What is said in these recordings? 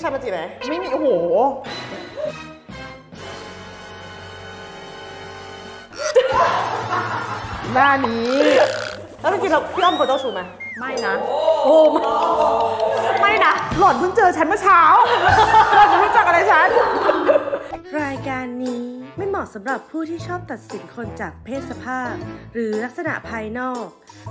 ผู้ชายมาจีบไหมไม่มีโอ้โห หน้านี้ แล้วจริงๆเราพี่อ้อมคนเจ้าชู้ไหมไม่นะ โอ้ไม่ไม่นะ หล่อนเพิ่งเจอฉันเมื่อเช้าหล่อนจะรู้จักอะไรฉัน รายการนี้ไม่เหมาะสำหรับผู้ที่ชอบตัดสินคนจากเพศสภาพ หรือลักษณะภายนอก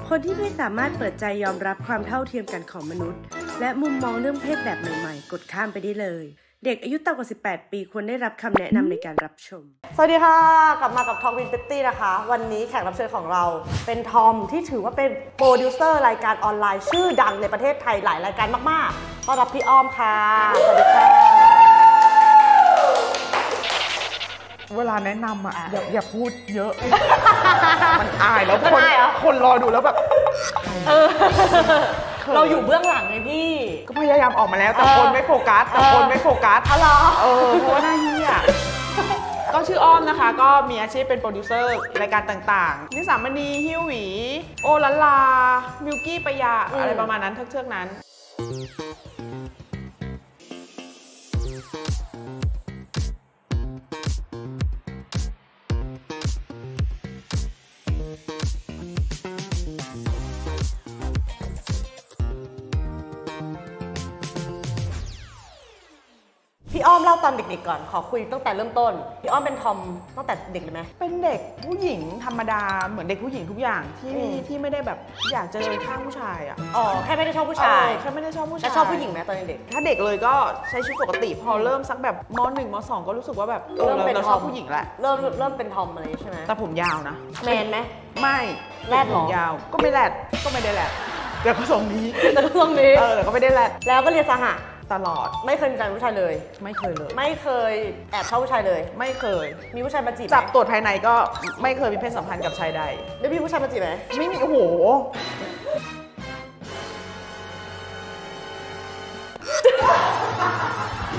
คนที่ไม่สามารถเปิดใจยอมรับความเท่าเทียมกันของมนุษย์ และมุมมองเรื่องเพศแบบใหม่ๆ กดข้ามไปได้เลย เด็กอายุต่ำกว่า 18 ปีควรได้รับคำแนะนำในการรับชม สวัสดีค่ะ กลับมากับทอมวินเ e ตตี้นะคะ วันนี้แขกรับเชิญของเราเป็นทอมที่ถือว่าเป็นโปรดิวเซอร์รายการออนไลน์ชื่อดังในประเทศไทยหลายรายการมากๆต้อนรับพี่อ้อมค่ะสวัสดีค่ะ เวลาแนะนำอะอย่าอย่าพูดเยอะ มันอายแล้วมันคนอายเหรอ คนรอดูแล้วแบบ เออ เราอยู่เบื้องหลังไงพี่ ก็พยายามออกมาแล้ว แต่เออคนไม่โฟกัสแต่เออคนไม่โฟกัสอ๋อเหรอเออเพราะว่าหน้าเหี้ยก็ชื่ออ้อมนะคะ ก็มีอาชีพเป็นโปรดิวเซอร์รายการต่างๆนิสามณีฮิวหวี โอลันลามิวกี้ปยาอืมอะไรประมาณนั้นเทือกๆนั้น มเล่าตอนเด็กๆก่อน ขอคุยตั้งแต่เริ่มต้น พี่อ้อมเป็นทอมตั้งแต่เด็กเลยไหม เป็นเด็กผู้หญิงธรรมดาเหมือนเด็กผู้หญิงทุกอย่างที่อืม ที่ไม่ได้แบบอยากจะเดินข้างผู้ชายอะอ๋อ แค่ไม่ได้ชอบผู้ชายเออแค่ไม่ได้ชอบผู้ชาย แล้วชอบผู้หญิงไหมตอนเด็ก ถ้าเด็กเลยก็ใช้ชีวิตปกติพอเริ่มสักแบบมหนึ่งมสองก็รู้สึกว่าแบบเออเริ่มเราเป็นเราทชออมบผู้หญิงแหละ เริ่มเริ่มเป็นทอมอะไรอย่างงี้ใช่ไหมแต่ผมยาวนะ แมนไหม ไม่แรดเหรอ ผมยาวก็ไม่แรดก็ไม่ได้แรดเดี๋ยวก็ทรงนี้แต่ก็ช่วงนี้ เออแต่ก็ไม่ได้แรดแล้วก็เรียนสหะ ตลอด ไม่เคยมีแฟนผู้ชายเลย ไม่เคยเลย ไม่เคยแอบชอบผู้ชายเลย ไม่เคย มีผู้ชายมาจีบไหมจับตรวจภายในก็ไม่เคยมีเพศสัมพันธ์กับชายใดแล้วมีผู้ชายมาจีบไหมไม่มีโอ้โห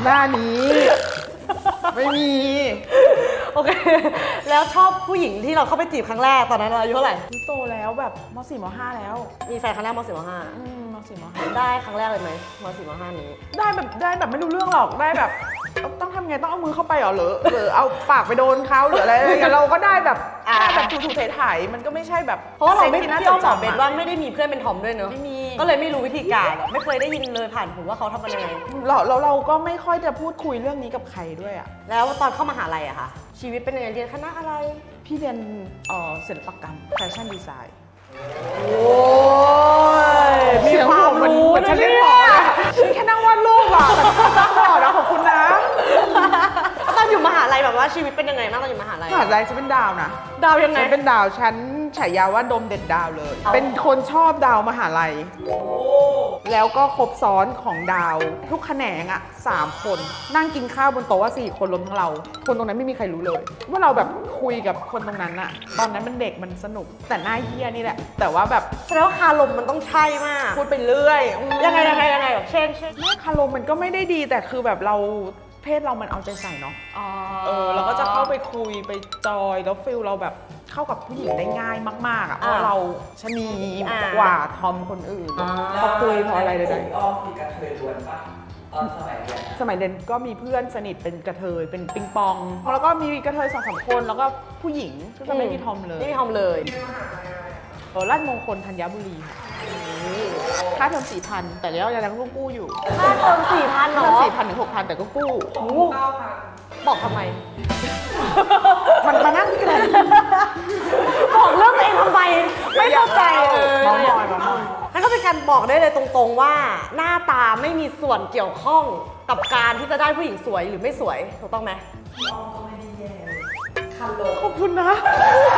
หน้านี้ ไม่มี โอเค แล้วชอบผู้หญิงที่เราเข้าไปจีบครั้งแรกตอนนั้นเราอายุเท่าไหร่โตแล้วแบบมสี่มห้าแล้ว มีแฟนครั้งแรกมสี่มห้าอืมม สี่มห้าได้ครั้งแรกเลยไหมมสี่มห้านี้ ได้แบบได้แบบไม่รู้เรื่องหรอกได้แบบ ต้องทำไงต้องเอามือเข้าไปเหรอหรือหรือเอาปากไปโดนเขาหรืออะไรอะไรอย่างเงี้ยเราก็ได้แบบอ่า ได้แบบถูๆไถ่ๆมันก็ไม่ใช่แบบเพราะว่าเราไม่ซ็กที่น่พี่อ้อมบอกจดจำะเบนว่าไม่ได้มีเพื่อนเป็นทอมด้วยเนอะไม่มีก็เลยไม่รู้วิธีการอะไม่เคยได้ยินเลยผ่านหูว่าเขาทำกันยังไง เราเราเราก็ไม่ค่อยจะพูดคุยเรื่องนี้กับใครด้วยอะแล้วตอนเข้ามหาลัยอะค่ะ ชีวิตเป็นยังไงเรียนคณะอะไร พี่เรียนเอ่อศิลปกรรมแฟชั่นดีไซน์ โอ้ย มีความรู้เหมือนนะฉันเรีเนี่ยนหมอเลยอะฉันแค่นั่งวาดรูปอะแต่ฉันหมอนะขอบคุณนะตอนอยู่มหาลัยแบบว่าชีวิตเป็นยังไงบ้างตอนอยู่มหาลัยมหาลัยฉันเป็นดาวนะดาวยังไงฉันเป็นดาวฉัน ฉายาว่าดมเด็ดดาวเลยเอาเป็นคนชอบดาวมหาลัย แล้วก็ครบซ้อนของดาว ทุกแขนงอะสามคน นั่งกินข้าวบนโต๊ะว่าสี่คนรวมทั้งเรา คนตรงนั้นไม่มีใครรู้เลย ว่าเราแบบคุยกับคนตรงนั้นอะตอนนั้นมันเด็กมันสนุก แต่หน้าเฮี้ยนี่แหละ แต่ว่าแบบแสดงว่าคารมมันต้องใช่มาก พูดไปเรื่อยอืมยังไงยังไงยังไงแบบเช่นเช่นคารมมันก็ไม่ได้ดีแต่คือแบบเรา เพศเรามันเอาใจใส่เนาะอ๋อเออเราก็จะเข้าไปคุยไปจอยแล้วฟิลเราแบบเข้ากับผู้หญิงได้ง่ายมาก ๆ อะ เพราะเราชะนีกว่าทอมคนอื่นพอคุยพออะไรใดอ้อมมีกระเทยล้วนปะตอนสมัยเรียนอะๆสมัยเรียนก็มีเพื่อนสนิทเป็นกระเทยเป็นปิงปอง แล้วก็มีกระเทยสองสามคนแล้วก็ผู้หญิงซึ่งก็ไม่มีทอมเลยไม่มีทอมเลยเออราชมงคลธัญบุรี ค่ะค่าเทอมสี่พันแต่แล้วยังต้องกู้อยู่ค่าเทอมสี่พันค่าเทอมน่ะสี่พันถึงหกพันแต่ก็กู้โอ้โหบอกทำไม มันมานั่งกันบอกเรื่องตัวเองทำไมไม่เข้าใจเลยมองมอยมองมอยนั่นก็เป็นการบอกได้เลยตรงๆว่าหน้าตาไม่มีส่วนเกี่ยวข้องกับการที่จะได้ผู้หญิงสวยหรือไม่สวยถูกต้องไหม ขอบคุณนะ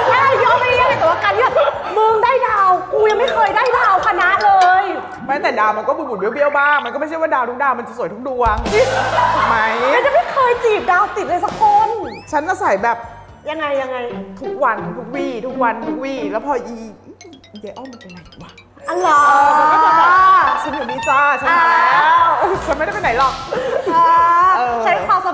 ใช่ยอมไม่ได้แต่ว่าการที่แบบมึงได้ดาว กูยังไม่เคยได้ดาวคณะเลย ไม่แต่ดาวมันก็บุบๆเบี้ยวๆบ้าง มันก็ไม่ใช่ว่าดาวทุกดาวมันจะสวยทุกดวงถูกไหมแล้วจะไม่เคยจีบดาวติดเลยสักคน ฉันก็ใส่แบบยังไงยังไง ทุกวันทุกวี่ทุกวันทุกวี่แล้วพออีเยอ้อมมันไปไหนวะอะไรมันก็จะแบบฉันอยู่นี่จ้าฉันมาแล้วฉันไม่ได้ไปไหนหรอก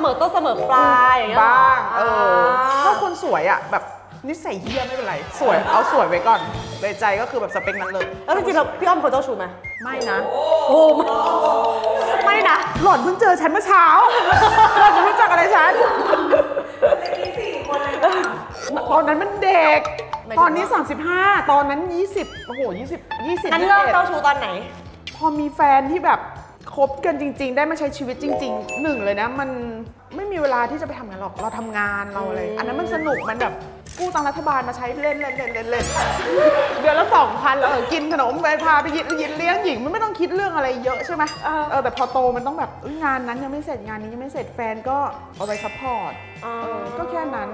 อ่าเออใช้ความเสมอต้นเสมอปลายอย่างเงี้ยเหรอบ้างเอออ่าถ้าคนสวยอะแบบนิสัยเฮี้ยไม่เป็นไร สวยเอาสวยไว้ก่อนในใจก็คือแบบสเปคนั้นเลยแล้วจริงๆเราพี่อ้อมคนเจ้าชู้ไหมไม่นะ โอ้ไม่ไม่นะ หล่อนเพิ่งเจอฉันเมื่อเช้าหล่อนจะรู้จักอะไรฉันตอนนั้นมันเด็กไม่ถึงตอนนี้ 35 ตอนนั้น 20 โอ้โห 20 20อันเริ่ม21เจ้าชู้ตอนไหน พอมีแฟนที่แบบคบกันจริง ๆ ได้มาใช้ชีวิตจริงๆหนึ่งเลยนะมัน ไม่มีเวลาที่จะไปทำงานหรอกเราทำงานเราอะไรอืมอันนั้นมันสนุกมันแบบกู้ตังค์รัฐบาลมาใช้เล่นเล่นเล่นเล่นเล่นเดือนละสองพันแล้วเออกินขนมไปพาไปยินยินเลี้ยงหญิงมันไม่ต้องคิดเรื่องอะไรเยอะใช่ไหมเออแต่พอโตมันต้องแบบเอ้ยงานนั้นยังไม่เสร็จงานนี้ยังไม่เสร็จแฟนก็เอาไป support อ่าเออก็แค่นั้น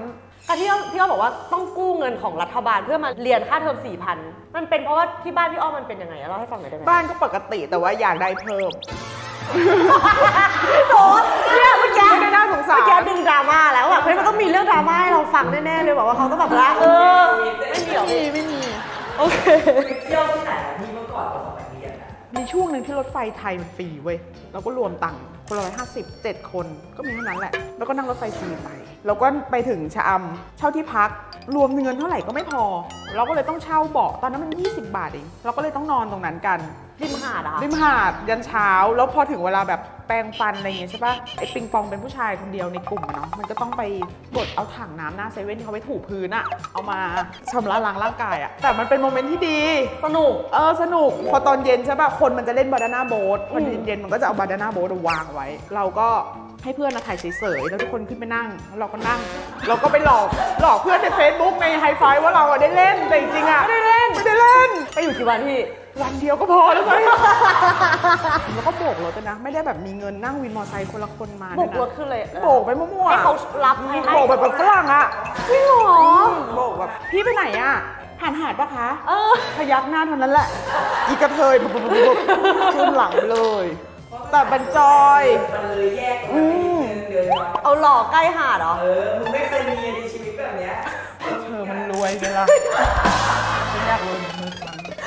การที่อ้อมพี่อ้อมบอกว่าต้องกู้เงินของรัฐบาลเพื่อมาเรียนค่าเทอมสี่พันมันเป็นเพราะว่าที่บ้านพี่อ้อมมันเป็นยังไงอะเล่าให้ฟังหน่อยได้ไหมบ้านก็ปกติแต่ว่าอยากได้เพิ่ม โถเนี่ยเมื่อกี้ไม่ได้น่าสงสารเมื่อกี้ดึงดราม่าแล้วแบบเฮ้ยมันต้องมีเรื่องดราม่าให้เราฟังแน่ๆเลยบอกว่าเขาต้องแบบว่าเออไม่มีหรอไม่มีไม่มีโอเคเที่ยวที่ไหนอะที่เมื่อก่อนตอนสมัยเรียนอะมีช่วงหนึ่งที่รถไฟไทยมันฟรีเว้ยเราก็รวมตังค์คนละร้อยห้าสิบเจ็ดคนก็มีเท่านั้นแหละ แล้วก็นั่งรถไฟฟรีไป แล้วก็ไปถึงชะอำเช่าที่พักรวมเงินเท่าไหร่ก็ไม่พอ เราก็เลยต้องเช่าเบาะตอนนั้นมัน 20 บาทเองเราก็เลยต้องนอนตรงนั้นกัน ริมหาดอะคะริมหาดยันเช้า แล้วพอถึงเวลาแบบแปรงฟันอะไรอย่างเงี้ยใช่ปะไอ้ปิงปองเป็นผู้ชายคนเดียวในกลุ่มอะเนาะมันก็ต้องไปกดเอาถังน้ำหน้าเซเว่นที่เขาไว้ถูพื้นอะเอามาชำระล้างร่างกายอะแต่มันเป็น moment ที่ดี สนุก เออสนุกพอตอนเย็นใช่ป่ะคนมันจะเล่น banana boat พอเย็นๆมันก็จะเอา banana boat วางไว้ เราก็ให้เพื่อนมาถ่ายเฉยๆแล้วทุกคนขึ้นไปนั่งแล้วเราก็นั่ง เราก็ไปหลอกหลอกเพื่อนใน Facebook ในไฮไฟว่าเราอะได้เล่นแต่จริงๆอะไม่ได้เล่นไม่ได้เล่น ไปอยู่กี่วันพี่ วันเดียวก็พอแล้วไหมแล้วก็โบกรถไปนะ ไม่ได้แบบมีเงินนั่งวินมอเตอร์ไซค์คนละคนมาโบด้วยกันนะโบกรถขึ้นเลยโบกไปมั่วๆให้เขารับให้ให้โบกแบบแบบฝรั่งอะจริงเหรอโบกแบบพี่ไปไหนอะผ่านหาดปะคะ เออ พยักหน้าเท่านั้นแหละ อีกระเทยบุบบุบบุบบุบขึ้นหลังไปเลย แต่บรรจอย มันเลยแยกกันไปนิดนึงเดินย้อนเอาหล่อใกล้หาดเหรอ เออ มึงไม่เคยมีในชีวิตแบบเนี้ย เธอมันรวยไปละฉันอยากรวย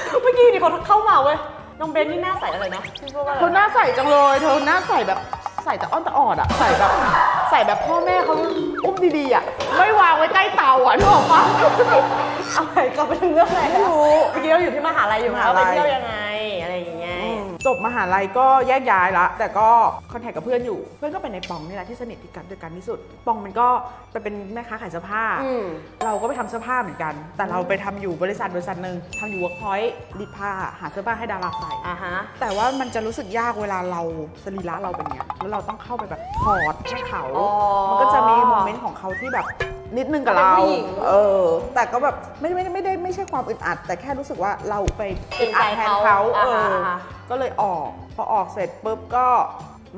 เหมือนเธอจังเมื่อกี้นี่เขาเข้ามาเว้ย น้องเบนนี่หน้าใสอะไรนะพี่พูดว่าอะไรเธอหน้าใสจังเลยเธอหน้าใสแบบใส่แต่อ้อนแต่ออดอะใส่แบบใส่แบบพ่อแม่เขาอุ้มดีๆอะไม่วางไว้ใกล้เตาอะนึกออกปะ เอาไปก็ไปถึงเรื่องอะไรไม่รู้ เมื่อกี้เราอยู่ที่มหาลัยอยู่มนะหาลัไปยเที่ยวยังไง จบมหาลัยก็แยกย้ายละ แต่ก็คอนแทคกับเพื่อนอยู่ เพื่อนก็เป็นในปองนี่แหละที่สนิทที่กันด้วยกันที่สุด ปองมันก็ไปเป็นแม่ค้าขายเสื้อผ้าอืมเราก็ไปทำเสื้อผ้าเหมือนกัน แต่เราไปทำอยู่บริษัทบริษัทหนึ่งทำอยู่เวิร์กพอยต์รีดผ้าหาเสื้อผ้าให้ดาราใส่อ่าฮะแต่ว่ามันจะรู้สึกยากเวลาเราสรีระเราเป็นเนี้ยแล้วเราต้องเข้าไปแบบถอดให้เขาอ๋อมันก็จะมีโมเมนต์ของเขาที่แบบ นิดนึงกับเราเป็นผู้หญิง เออ แต่ก็แบบไม่ไม่ไม่ได้ไม่ใช่ความอึดอัด แต่แค่รู้สึกว่าเราไปอึดอัดแทนเขาอ่าเอฮะออ่าฮะก็เลยออก พอออกเสร็จปุ๊บก็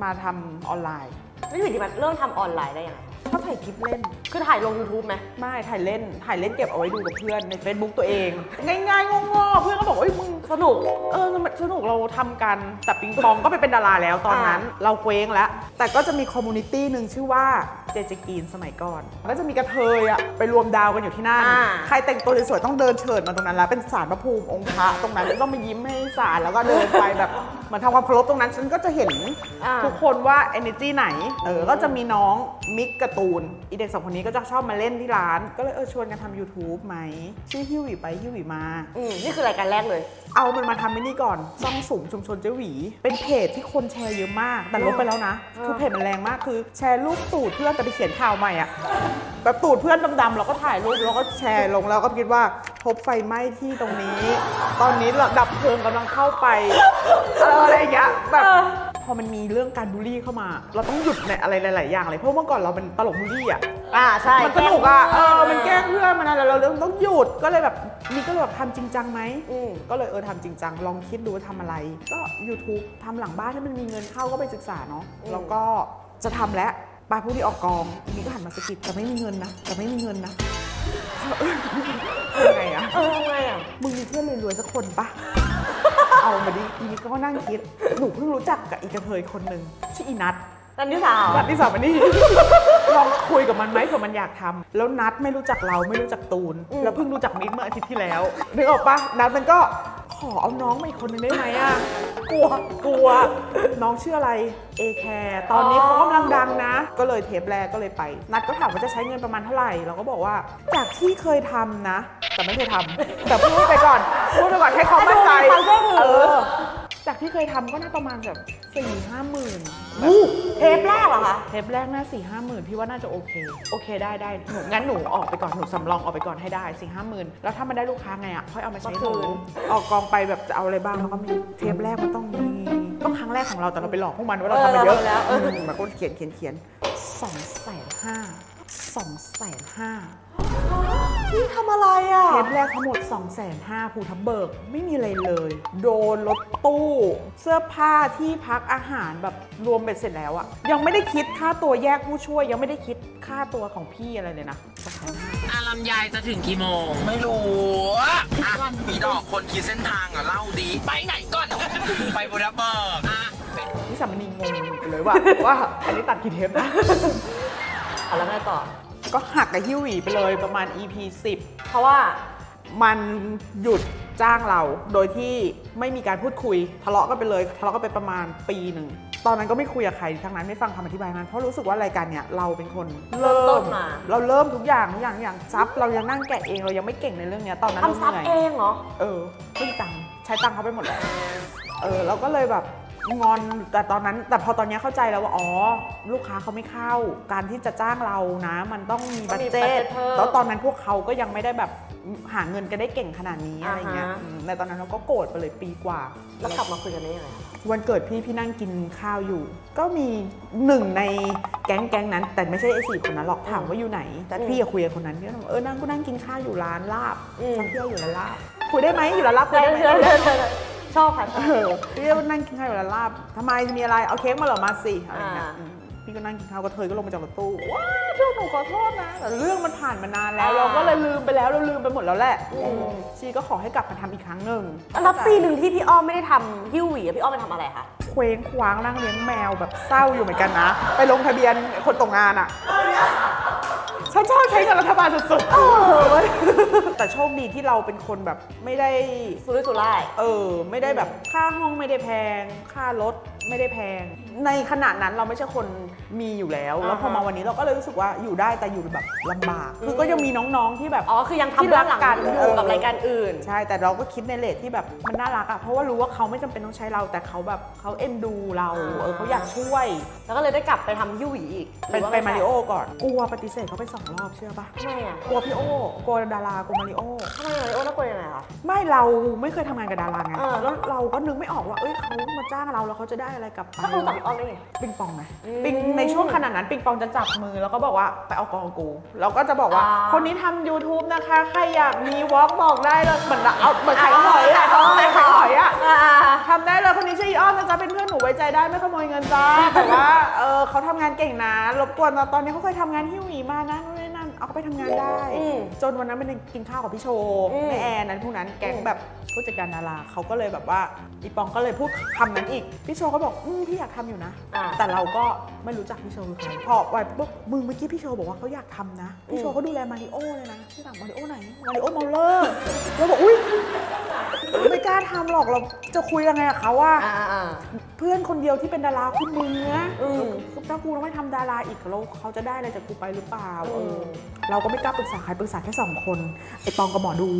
มาทำออนไลน์นี่อยู่ที่มันเริ่มทำออนไลน์ได้ยังไง ก็ถ่ายคลิปเล่น คือถ่ายลง YouTube ไหมไม่ถ่ายเล่น ถ่ายเล่นเก็บเอาไว้ดูกับเพื่อนใน Facebook ตัวเอง ง่ายๆงงๆเพื่อนก็บอกว่าเอ้ยมึงสนุก เออมันสนุกเราทำกัน แต่ปิงปองก็ไปเป็นดาราแล้วตอนนั้น เราเคว้งแล้ว แต่ก็จะมี community หนึ่งชื่อว่า JJ Green สมัยก่อน ก็จะมีกระเทยอะไปรวมดาวกันอยู่ที่นั่น อ่า ใครแต่งตัวสวยๆต้องเดินเฉิดมาตรงนั้นแล้ว เป็นศาลพระภูมิองค์พระตรงนั้นต้องมายิ้มให้ศาลแล้วก็เดินไปแบบ เหมือนทำความเคารพตรงนั้น ฉันก็จะเห็นอ่า ทุกคนว่า energy ไหน เออ ก็จะมีน้องมิกการ์ตูนอีเด็กสองคนนี้ก็จะชอบมาเล่นที่ร้าน ก็เลยเออชวนกันทำ YouTube ไหม ชื่อฮิวหวีไปฮิวหวีมา อืมนี่คือรายการแรกเลย เอามันมาทำไอ้นี่ก่อนซ่องสุมชุมชนเจ๊หวี เป็นเพจที่คนแชร์เยอะมาก แต่ลบไปแล้วนะอ่าคือเพจมันแรงมากคือแชร์รูปตูดเพื่อนแต่ไปเขียนข่าวใหม่อะแบบตูดเพื่อนดำๆเราก็ถ่ายรูปแล้วก็แชร์ลงแล้วก็คิดว่า พบไฟไหม้ที่ตรงนี้ ตอนนี้ระดับเพลิงกำลังเข้าไปเอออะไรอย่างเงี้ยแบบพอมันมีเรื่องการบูลลี่เข้ามา เราต้องหยุดในอะไรหลาย ๆ อย่างเลยเพราะเมื่อก่อนเราเป็นตลกบูลลี่อะอ่าใช่มันสนุกอะเออมันแกล้งเพื่อนมันอะไรเราต้องหยุดก็เลยแบบนี่ก็เลยแบบทำจริงจังไหมอืมก็เลยเออทำจริงจังลองคิดดูว่าทำอะไร ก็ YouTube ทำหลังบ้านให้มันมีเงินเข้าก็ไปศึกษาเนาะแล้วก็จะทำแล้วปลายผู้ที่ออกกองทีนี้ก็หันมาสะกิดแต่ไม่มีเงินนะแต่ไม่มีเงินนะ ยังไงอะเออทำไงอะมึงมีเพื่อนรวยๆสักคนปะ เอามาดิอีนี่ก็นั่งคิด หนูเพิ่งรู้จักกับอีกระเทยคนหนึ่งชื่ออีนัทนันที่สาวนัดที่สามอันนี้ ลองคุยกับมันไหมเผื่อมันอยากทำแล้วนัดไม่รู้จักเราไม่รู้จักตูน แล้วเพิ่งรู้จักมิกเมื่ออาทิตย์ที่แล้วนึกออกปะนัดมันก็ ขอเอาน้องมาอีกคนนึงได้ไหมอะกลัว กลัว น้องชื่ออะไรเอแคร์ตอนนี้เขากำลังดังนะ ก็เลยเทปแรกก็เลยไป นัดก็ถามว่าจะใช้เงินประมาณเท่าไหร่ เราก็บอกว่า จากที่เคยทำนะ แต่ไม่เคยทำแต่พูดไปก่อน พูดไปก่อนให้เขามั่นใจให้ดูมีความเชื่อถือเออ จากที่เคยทำก็น่าประมาณแบบสี่ห้าหมื่นอู้เทปแรกเหรอคะเทปแรกน่าสี่ห้าหมื่นพี่ว่าน่าจะโอเค โอเคได้ได้หนูงั้นหนูออกไปก่อนหนูสำรองออกไปก่อนให้ได้สี่ห้าหมื่นแล้วถ้ามันได้ลูกค้าไงอะค่อยเอามาใช้หนูออกกองไปแบบจะเอาอะไรบ้างแล้วก็มีเทปแรกมันต้องมีต้องครั้งแรกของเราแต่เราไปหลอกพวกมันว่าเราทำมาเยอะเออเราทำมาแล้วเออมมันก็เขียนเขียนเขียนสองแสนห้า สองแสนห้าพี่ทำอะไรอะเทปแรกทั้งหมด 2 5 0 0 0ภูทับเบิก ไม่มีอะไรเลย โดนรถตู้ เสื้อผ้าที่พักอาหารแบบรวมเป็นเสร็จแล้วอะยังไม่ได้คิดค่าตัวแยกผู้ช่วย ยังไม่ได้คิดค่าตัวของพี่อะไรเลยนะอาลำไยายจะถึงกี่โมง ไม่รู้อะมีดอกคนคิดเส้นทางอะ เล่าดี ไปไหนก่อน ไปบุรีเบิกอะนี่สามนีงงไปเลยว่าว่าอันนี้ตัดกี่เทปนะเอาแล้วไงต่อ ก็หักกับฮิวหวีไปเลยประมาณ EP เพราะว่า10มันหยุดจ้างเราโดยที่ไม่มีการพูดคุย ทะเลาะกันไปเลย ทะเลาะกันไปประมาณปีหนึ่ง ตอนนั้นก็ไม่คุยกับใครทั้งนั้นไม่ฟังคำอธิบายนั้นเพราะรู้สึกว่ารายการเนี้ยเราเป็นคนเริ่มต้นมา เราเริ่มทุกอย่างทุกอย่างทุกอย่างซับเรายังนั่งแกะเองเรายังไม่เก่งในเรื่องเนี้ยตอนนั้นเราทำซับเหนื่อย เองเหรอ เออไม่มีตังค์ใช้ตังค์เขาไปหมดแล้ว เออ เราก็เลยแบบ งอนแต่ตอนนั้นแต่พอตอนเนี้ยเข้าใจแล้วว่าอ๋อ ลูกค้าเขาไม่เข้า การที่จะจ้างเรานะ มันต้องมีต้บัองตมีเจ็ต budget เพิ่มแล้วตอนนั้นพวกเขาก็ยังไม่ได้แบบหาเงินกันได้เก่งขนาดนี้อะไรเงี้ยอ่าฮะอืมในตอนนั้นเราก็โกรธไปเลยปีกว่า แล้วกลับมาคุยกันได้ยังไงคะวันเกิดพี่พี่นั่งกินข้าวอยู่ ก็มีหนึ่งในแก๊งแก๊งนั้น แต่ไม่ใช่ไอ้สี่คนนั้นหรอกถามว่าอยู่ไหน แต่พี่อะคุยกับคนนั้นพี่ก็บอกเออนั่งก็นั่งกินข้าวอยู่ร้านลาบอืมชอบเที่ยวอยู่ร้านลาบคุยได้ไหมอยู่ร้านลาบคุยได้ได้ไหม ได้ได้ได้ชอบค่ะเออพี่ก็นั่งกินข้าวอยู่ร้านลาบทำไมมีอะไรเอาเค้กมาเหรอมาสิอะไรเงี้ยอ่า อืมพี่ก็นั่งกินข้าวก็เธอก็ลงมาจากรถตู้ว้าวเธอหนูขอโทษนะแต่เรื่องมันผ่านมานานแล้วอ่าเราก็เลยลืมไปแล้วเราลืมไปหมดแล้วแหละอืมอืมชีก็ขอให้กลับมาทำอีกครั้งหนึ่ง แล้วปีหนึ่งที่พี่อ้อมไม่ได้ทำฮิ้วหวีอะพี่อ้อมไปทำอะไรคะ เคว้งคว้างนั่งเลี้ยงแมวแบบเศร้าอยู่เหมือนกันนะ ไปลงทะเบียนคนตกงานอะ ฉันชอบใช้เงินรัฐบาลสุดๆแต่โชคดีที่เราเป็นคนแบบไม่ได้สุรุ่ยสุร่าย เออ ไม่ได้แบบค่าห้องไม่ได้แพง ค่ารถไม่ได้แพง ในขณะนั้นเราไม่ใช่คนมีอยู่แล้ว แล้วพออ่าฮะมาวันนี้เราก็เลยรู้สึกว่าอยู่ได้แต่อยู่แบบลำบาก คือก็ยังมีน้องๆที่แบบ อ๋อ คือยังทำเบื้องหลังอยู่กับรายการอื่น ใช่ แต่เราก็คิดในเลทที่แบบมันน่ารักอะเพราะว่ารู้ว่าเขาไม่จำเป็นต้องใช้เราแต่เขาแบบเขาเอ็นดูเราอ่าเออเขาอยากช่วย แล้วก็เลยได้กลับไปทำฮิ้วหวีอีกไปหรือว่ไปม่มาใช่ริโอก่อน กลัวปฏิเสธเขาไปสองรอบเชื่อปะทำไมอะกลัวพี่โอกลัวดารากลัวมาริโอ ทำไมมาริโอน่ากลัวยังไงคะ ไม่เราไม่เคยทำงานกับดาราไงเออ แล้วเราก็นึกไม่ออกว่า เอ้ยเขามาจ้างเราแล้วเขาจะได้อะไรกลับไปถ้าคุณจับพี่อ้อมได้ไง ปิงปองไงอืมปิงในช่วงขนาดนั้นปิงปองจะจับมือแล้วก็บอกว่าไปเอากองกู แล้วก็จะบอกว่า อ่า คนนี้ทำ YouTube นะคะใครอยากมีวอล์กบอกได้เลยเหมือนเอาเหมือนขายหอยอะอ๋อเหมือนขายหอยอะ อ่า ทำได้เลยคนนี้ชื่ออีอ้อมนะจ๊ะเป็นเพื่อนหนูไว้ใจได้ไม่ขโมยเงินจ้าแต่ว่าเออเขาทำงานเก่งนะรบกวนตอนนี้เขาเคยทำงานฮิวหวีมานะนู่นนี่นั่น เอาเขาไปทำงานได้ อืมจนวันนั้นไปกินข้าวกับพี่โชว์อืมแม่แอนนั้นพวกนั้นแก๊งแบบผู้จัดการดาราเขาก็เลยแบบว่าอีปองก็เลยพูดคำนั้นอีกพี่โชว์ก็บอกอืมพี่อยากทำอยู่นะ อ่าแต่เราก็ไม่รู้จักพี่โชว์คือใครพอวันปุ๊บมึงเมื่อกี้พี่โชว์บอกว่าเขาอยากทำนะ พี่โชว์ก็ดูแลมาริโอเลยนะพี่ถามมาริโอไหนมาริโอเมาเลอร์เราบอกอุ้ยไม่กล้าทำหรอกเราจะคุยยังไงกับเขาว่าอ่าอ่า เพื่อนคนเดียวที่เป็นดาราคือมึงนะอืมถ้ากูต้องไม่ทำดาราอีกแล้วเขาจะได้อะไรจากกูไปหรือเปล่าอืมเออเราก็ไม่กล้าปรึกษาใครปรึกษาแค่สองคนไอ้ปองกับหมอดู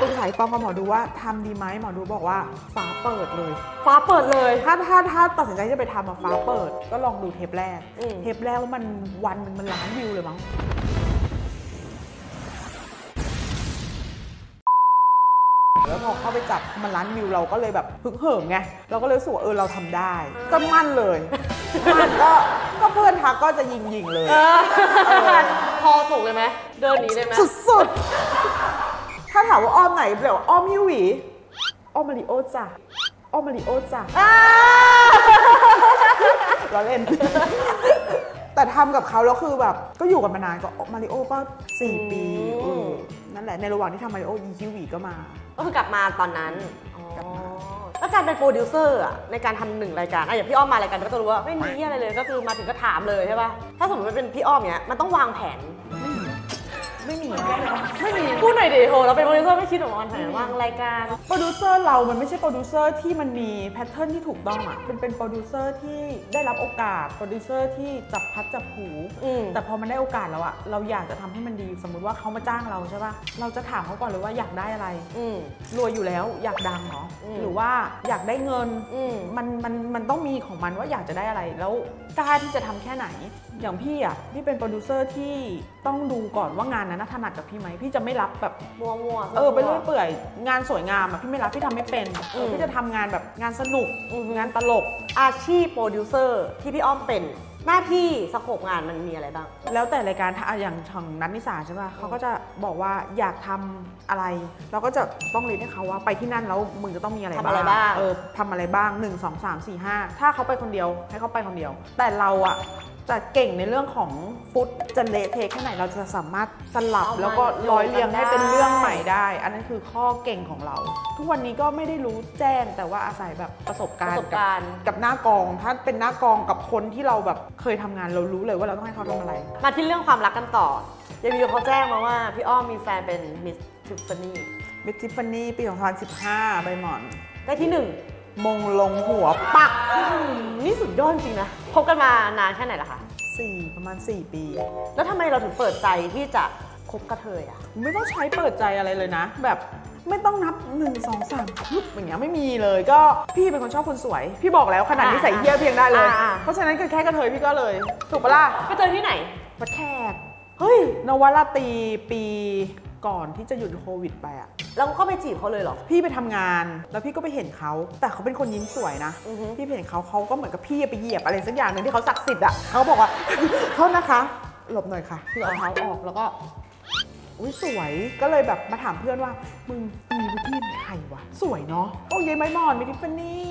ปรึกษาไอ้ปองกับหมอดูว่าทำดีไหมหมอดูบอกว่าฟ้าเปิดเลย ฟ้าเปิดเลย ถ้าถ้าถ้าตัดสินใจจะไปทำอะฟ้าเปิด ก็ลองดูเทปแรก อืม เทปแรกแล้วมันวันหนึงมันล้านวิวเลยมั้ง แล้วพอเข้าไปจับมันล้านวิวเราก็เลยแบบพึกเหิมไงเราก็เลยรู้สึกว่าเออเราทำได้ ก็มั่นเลยมั่นก็ก็เพื่อนทักก็จะยิงยิงๆเลย พอสูงเลยไหมเดินหนีเลยไหมสุดๆ ถ้าถามว่าอ้อมไหนเดี๋ยวอ้อมฮิวหวีอ้อมมาริโอจ้ะอ้อมมาริโอจ้ะอ่าเราเล่น แต่ทำกับเขาแล้วคือแบบ ก็อยู่กันมานานก็มาริโอก็ 4 ปีอืมเออ นั่นแหละในระหว่างที่ทำมาริโออีหิ้วหวีก็มา ก็คือกลับมาตอนนั้นกลับมา แล้วการเป็นโปรดิวเซอร์อะในการทำหนึ่งรายการอะอย่างพี่อ้อมมารายการก็จะรู้ว่าไม่มีอะไรเลยก็คือมาถึงก็ถามเลยใช่ป่ะถ้าสมมติว่าเป็นพี่อ้อมเนี้ยมันต้องวางแผน ไม่มี ไม่มี พูดหน่อยดิโหเราเป็นโปรดิวเซอร์ไม่คิดหรอกวันไหนวางรายการ โปรดิวเซอร์เรามันไม่ใช่โปรดิวเซอร์ที่มันมี pattern ที่ถูกต้องอะเป็นเป็นโปรดิวเซอร์ที่ได้รับโอกาส โปรดิวเซอร์ที่จับพลัดจับผลู อืม แต่พอมันได้โอกาสแล้วอะเราอยากจะทำให้มันดี สมมุติว่าเขามาจ้างเราใช่ป่ะ เราจะถามเขาก่อนเลยว่าอยากได้อะไร อืม รวยอยู่แล้วอยากดังเหรออืมหรือว่าอยากได้เงิน อืม มันมันมันต้องมีของมันว่าอยากจะได้อะไรแล้วกล้าที่จะทำแค่ไหน อย่างพี่อะพี่เป็นโปรดิวเซอร์ที่ต้องดูก่อนว่างานนั้นน่ะถนัดกับพี่ไหมพี่จะไม่รับแบบมั่วมั่วๆเออไปเรื่อยเปื่อยงานสวยงามอะพี่ไม่รับพี่ทำไม่เป็นเออมพี่จะทำงานแบบงานสนุกอือฮึงานตลก อาชีพโปรดิวเซอร์ที่พี่อ้อมเป็นหน้าที่สโคปงานมันมีอะไรบ้าง แล้วแต่รายการถ้าอะอย่างของนัทนิสาใช่ป่ะเขาก็จะบอกว่าอยากทำอะไร เราก็จะต้องเรียนให้เขาว่าไปที่นั่นแล้วมึงจะต้องมีอะไรทำอะไรบ้าง เออทำอะไรบ้าง 1 2 3 4 5 ถ้าเขาไปคนเดียวให้เขาไปคนเดียว แต่เราอะ จะเก่งในเรื่องของฟุตจะเละเทะแค่ไหนเราจะสามารถสลับเอามาแล้วก็ร้อยเรียงให้เป็นได้เรื่องใหม่ได้ อันนั้นคือข้อเก่งของเรา ทุกวันนี้ก็ไม่ได้รู้แจ้งแต่ว่าอาศัยแบบประสบปการระณ์สบกับการณ์กับหน้ากองถ้าเป็นหน้ากองกับคนที่เราแบบเคยทำงานเรารู้เลยว่าเราต้องให้เขาทำอะไร มาที่เรื่องความรักกันต่อยายวิวเขาแจ้งมาว่า พี่อ้อมมีแฟนเป็นมิสทิฟฟานี่บิททิฟฟานี่ปี 2015 ใบหมอน ได้ที่หนึ่ง มงลงหัวปักอื้อหือนี่สุดยอดจริงนะคบกันมานานแค่ไหนล่ะคะ4ประมาณ 4 ปี แล้วทำไมเราถึงเปิดใจที่จะคบกระเทยอะ ไม่ต้องใช้เปิดใจอะไรเลยนะ แบบไม่ต้องนับ1 2 3ปึ๊บอย่างเงี้ยไม่มีเลยก็พี่เป็นคนชอบคนสวย พี่บอกแล้วขนาดนี้ใส่เยี่ยเพียงได้เลย อ่าอ่าเพราะฉะนั้นคือแค่กระเทยพี่ก็เลย ถูกปะล่ะไปเจอที่ไหน วัดแขกเฮ้ยนวราตรีปี ก่อนที่จะหยุดโควิดไปอะเราก็ไปจีบเขาเลยเหรอ พี่ไปทำงานแล้วพี่ก็ไปเห็นเขา แต่เขาเป็นคนยิ้มสวยนะ อือฮึ พี่ไปเห็นเขาเขาก็เหมือนกับพี่ไปเหยียบอะไรสักอย่างหนึ่งที่เขาศักดิ์สิทธิ์อะเขาบอกว่า โทษนะคะ หลบหน่อยค่ะพี่เอาเท้าออกแล้วก็ อุ้ยสวย ก็เลยแบบมาถามเพื่อนว่า มึงมีวิธีเป็นใครวะ สวยเนาะ โอ้ยายไม้มอนมีทิฟฟานี่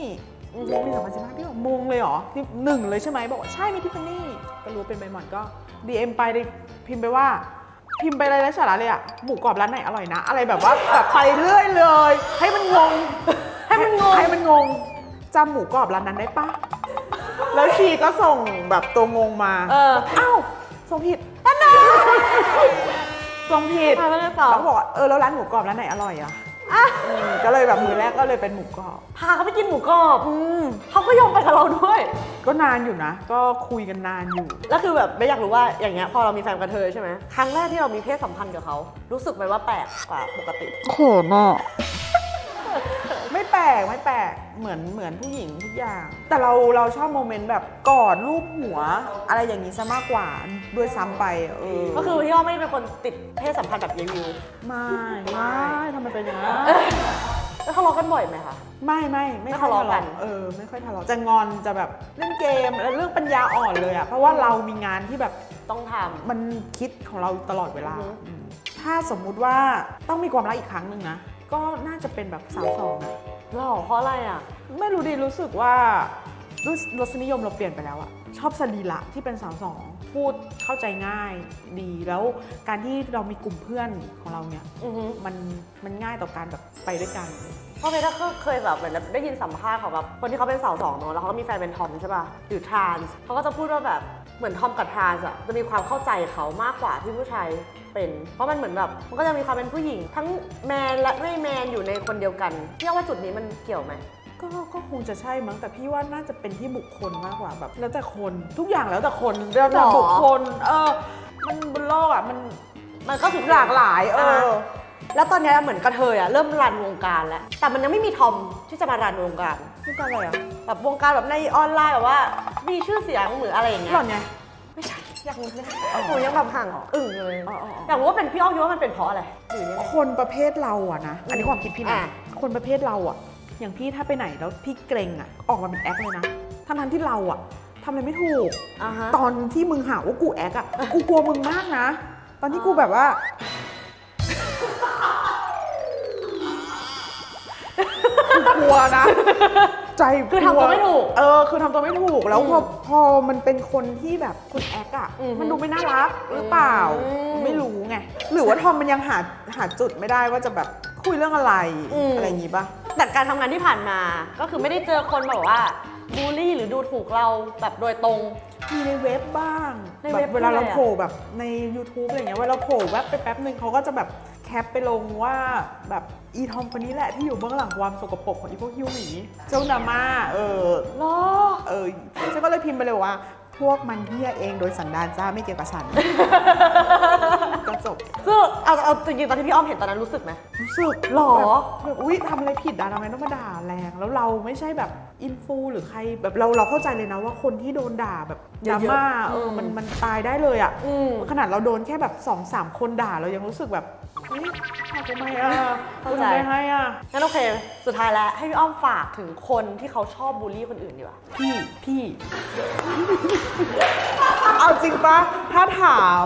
อืมมีสองพันสิบห้าพี่บอกมงเลยเหรอที่หนึ่งเลยใช่ไหมบอกว่าใช่มีทิฟฟานี่ ก็รู้เป็นไม้มอนก็ DM ไปเลยพิมพ์ไปว่า พิมพ์ไปเลยนะสาระเลยอะหมูกรอบร้านไหนอร่อยนะ อะไรแบบว่าแบบไปเรื่อยเลย ให้มันงง ให้มันงงให้มันงงจำหมูกรอบร้านนั้นได้ปะแล้วชีก็ส่งแบบตัวงงมาเออ อ้าวส่งผิดอันนั้นส่งผิดอะแล้วไงต่อแล้วก็บอกว่าเออแล้วร้านหมูกรอบร้านไหนอร่อยอะอืม ก็เลยแบบมือแรกก็เลยเป็นหมูกรอบ พาเขาไปกินหมูกรอบอืมเขาก็ยอมไปกับเราด้วย ก็นานอยู่นะ ก็คุยกันนานอยู่ แล้วคือแบบไม่อยากรู้ว่าอย่างเงี้ยพอเรามีแฟนกระเทยใช่ไหมครั้งแรกที่เรามีเพศสัมพันธ์กับเขารู้สึกไหมว่าแปลกกว่าปกติเขินอะไม่ แปลกไม่แปลกเหมือนเหมือนผู้หญิงทุกอย่าง แต่เราเราชอบโมเมนต์แบบกอดรูปหัว อะไรอย่างนี้ซะมากกว่าด้วยซ้ำไปเออก็คือพี่อ้อมไม่ได้เป็นคนติดเพศสัมพันธ์แบบยายวิวไม่ไม่ทำไมเป็นอย่างนั้นแล้วทะเลาะกันบ่อยไหมคะ ไม่ไม่ไม่ไม่ค่อยทะทะเลาะกัเลาะนเออไม่ค่อยทะเลาะจะงอนจะแบบเล่นเกมแล้วเรื่องปัญญาอ่อนเลยอะเพราะว่าเรามีงานที่แบบต้องทมันคิดของเราตลอดเวลาอือฮึอืมถ้าสมมุติว่าต้องมีความรักอีกครั้งหนึ่งนะก็น่าจะเป็นแบบสาวสองนะำ หรอเพราะอะไรอะ ไม่รู้ดิรู้สึกว่ารู้รสนิยมเราเปลี่ยนไปแล้วอะชอบสรีระที่เป็นสาวสองพูดเข้าใจง่ายดีแล้วการที่เรามีกลุ่มเพื่อนของเราเนี่ยอือฮึมันมันง่ายต่อการแบบไปด้วยกันเพราะเมย์ก็เคยแบบเหมือนได้ยินสัมภาษณ์ของแบบคนที่เขาเป็นสาวสองเนอะแล้วเขาก็มีแฟนเป็นทอมใช่ป่ะหรือทรานส์เขาก็จะพูดว่าแบบ เหมือนทอมกับทรานส์อะจะมีความเข้าใจเขามากกว่าที่ผู้ชายเป็น เพราะมันเหมือนแบบมันก็จะมีความเป็นผู้หญิง ทั้งแมนและไม่แมนอยู่ในคนเดียวกันพี่ว่าจุดนี้มันเกี่ยวไหมก็ก็คงจะใช่มั้งแต่พี่ว่าน่าจะเป็นที่บุคคลมากกว่าแบบ แล้วแต่คนทุกอย่างแล้วแต่คนแล้วแต่หรอบุคคลเออ มันบนโลกอะมันมันก็ถูกหลากหลายเออแล้วตอนเนี้ยเหมือนกระเทยอะเริ่มรันวงการแล้ว แต่มันยังไม่มีทอมที่จะมารันวงการ พูดกันอะไรอะแบบวงการแบบในออนไลน์แบบว่า มีชื่อเสียงหรืออะไรอย่างเงี้ยหล่อนไงไม่ใช่อยากรู้เลยอ๋อหนูยังแบบห่างอึ่งเลยอ๋ออ๋ออ๋ออยากรู้ว่าเป็นพี่อ้อมคิดว่ามันเป็นเพราะอะไรหรือยังไงคนประเภทเราอะนะอันนี้ความคิดพี่นะอะคนประเภทเราอะอย่างพี่ถ้าไปไหนแล้วพี่เกรงอะออกมาเป็นแอคเลยนะทั้งทันๆที่เราอะทำอะไรไม่ถูกอ่าฮะตอนที่มึงหาว่ากูแอคอะกูกลัวมึงมากนะ ตอนที่กูแบบว่า กูกลัวนะ ใจคือทำตัวไม่ถูก เออ คือทำตัวไม่ถูก แล้วพอพอมันเป็นคนที่แบบคนแอคอะอือฮึมันดูไม่น่ารักหรือเปล่าอืมไม่รู้ไง หรือว่าทอมมันยังหาหาจุดไม่ได้ว่าจะแบบคุยเรื่องอะไรอืมอะไรอย่างงี้ปะแต่การทำงานที่ผ่านมา ก็คือไม่ได้เจอคนแบบว่าบูลลี่หรือดูถูกเราแบบโดยตรงมีในเว็บบ้างในเว็บแบบเวลาเราคืออะไรอะโผล่แบบใน YouTube อะไรเงี้ยเวลาเราโผล่แวบไปแป๊บหนึ่งเขาก็จะแบบแคปไปลงว่าแบบอีทอมคนนี้แหละที่อยู่เบื้องหลังความสกปรกของอีพวกฮิวหมีเจ้านาม่าเออเหรอเออฉันก็เลยพิมพ์ไปเลยว่า พวกมันเฮียเองโดยสันดานจ้าไม่เกี่ยวกับฉันก็จบคือเอาเอาจริงๆตอนที่พี่อ้อมเห็นตอนนั้นรู้สึกไหมรู้สึกหรอแบบแบบอุ้ยทำอะไรผิดอะทำไมต้องมาด่าแรงแล้วเราไม่ใช่แบบอินฟูหรือใครแบบเราเราเข้าใจเลยนะว่าคนที่โดนด่าแบบเยดอะๆราม่าเอออืมมันมันตายได้เลยอะอืมขนาดเราโดนแค่แบบ2อสามคนด่าเรายังรู้สึกแบบ เฮ้ยทำไมอะเข้าคุณใจ ทำไมให้อะงั้นโอเค สุดท้ายแล้ว ให้พี่อ้อมฝากถึงคนที่เขาชอบบูลลี่คนอื่นดีกว่า พี่พี่เอาจริงปะถ้าถาม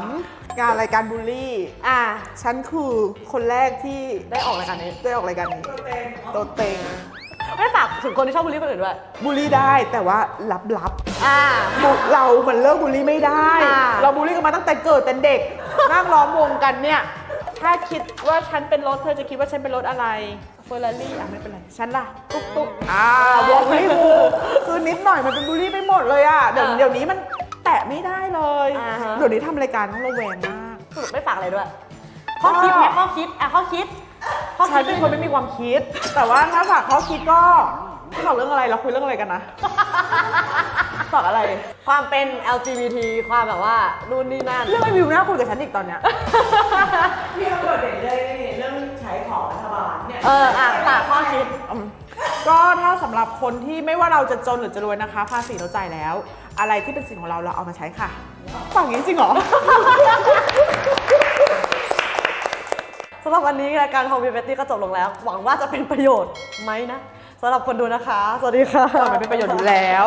งานรายการบูลลี่ อ่าฉันคือคนแรกที่ได้ออกรายการนี้ ได้ออกรายการนี้ตัวเต็งให้ฝากถึงคนที่ชอบบูลลี่คนอื่นด้วย บูลลี่ได้แต่ว่าลับลับอ่าๆบุเราเหมือนเลิกบูลลี่ไม่ได้ อ่า เราบูลลี่กันมาตั้งแต่เกิดเป็นเด็ก นั่งล้อมวงกันเนี่ย ถ้าคิดว่าฉันเป็นรถเธอจะคิดว่าฉันเป็นรถอะไรเฟอร์รารี่อะไม่เป็นไรฉันล่ะตุ๊กตุ๊กอ่าวงบูลลี่กูคือนิดหน่อยมันเป็นบูลลี่ไปหมดเลยอะเดี๋ยวอ่าเดี๋ยวนี้มันแตะไม่ได้เลยอ่าฮะ เดี๋ยวนี้ทำรายการต้องระแวงมาก สรุปไม่ฝากอะไรด้วย ข้อคิดไหมข้อคิด อะข้อคิด ข้อฉัคินดเป็นคนไม่มีความคิด แต่ว่าถ้าฝากเขาคิดก็ ฝากเรื่องอะไรเราคุยเรื่องอะไรกันนะฝากอะไร ความเป็น LGBT ความแบบว่านู่นนี่นั่น เรื่องไอวิวน่าคุยกับฉันอีกตอนเนี้ย พี่ก็โดดเด่นเลยนี่เรื่องใช้ของรัฐบาลเนี่ยเอออะฝากข้อคิดอืมก็ถ้าสำหรับคนที่ไม่ว่าเราจะจนหรือจะรวยนะคะ ภาษีเราจ่ายแล้ว อะไรที่เป็นสิ่งของเราเราเอามาใช้ค่ะฝากอย่างนี้จริงเหรอ สำหรับวันนี้รายการ Home Beauty ก็จบลงแล้ว หวังว่าจะเป็นประโยชน์ไหมนะ สำหรับคนดูนะคะ สวัสดีค่ะมันเป็นประโยชน์อยู่แล้ว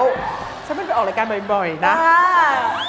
ฉันไม่ไปออกรายการบ่อยๆนะ อ่า